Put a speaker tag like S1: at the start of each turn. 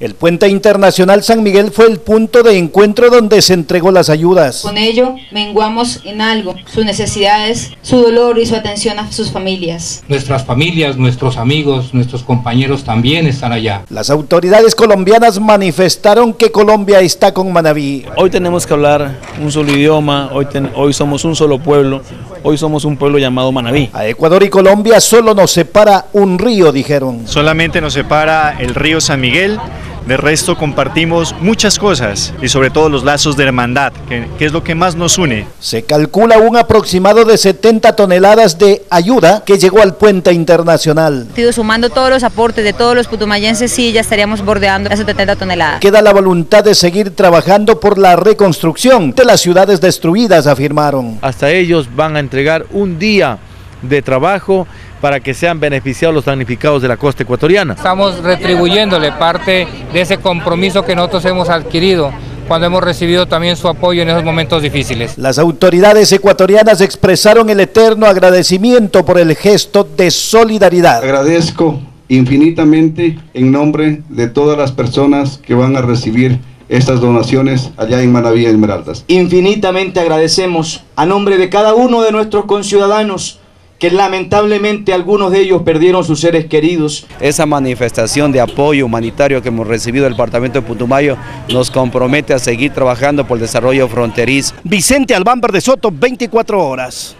S1: El puente internacional San Miguel fue el punto de encuentro donde se entregó las ayudas.
S2: Con ello, menguamos en algo sus necesidades, su dolor y su atención a sus familias.
S3: Nuestras familias, nuestros amigos, nuestros compañeros también están allá.
S1: Las autoridades colombianas manifestaron que Colombia está con Manabí.
S4: Hoy tenemos que hablar un solo idioma, hoy, ten, hoy somos un solo pueblo, hoy somos un pueblo llamado Manabí.
S1: A Ecuador y Colombia solo nos separa un río, dijeron.
S5: Solamente nos separa el río San Miguel de resto compartimos muchas cosas y sobre todo los lazos de hermandad, que, que, es lo que más nos une.
S1: Se calcula un aproximado de 70 toneladas de ayuda que llegó al puente internacional.
S2: Sumando todos los aportes de todos los putumayenses, sí, ya estaríamos bordeando esas 70 toneladas.
S1: Queda la voluntad de seguir trabajando por la reconstrucción de las ciudades destruidas, afirmaron.
S4: Hasta ellos van a entregar un día de trabajo para que sean beneficiados los damnificados de la costa ecuatoriana.
S3: Estamos retribuyéndole parte de ese compromiso que nosotros hemos adquirido cuando hemos recibido también su apoyo en esos momentos difíciles.
S1: Las autoridades ecuatorianas expresaron el eterno agradecimiento por el gesto de solidaridad.
S6: Agradezco infinitamente en nombre de todas las personas que van a recibir estas donaciones allá en Manaví Esmeraldas.
S7: Infinitamente agradecemos a nombre de cada uno de nuestros conciudadanos que lamentablemente algunos de ellos perdieron sus seres queridos.
S8: Esa manifestación de apoyo humanitario que hemos recibido del departamento de Putumayo nos compromete a seguir trabajando por el desarrollo fronterizo.
S1: Vicente Albán de Soto, 24 horas.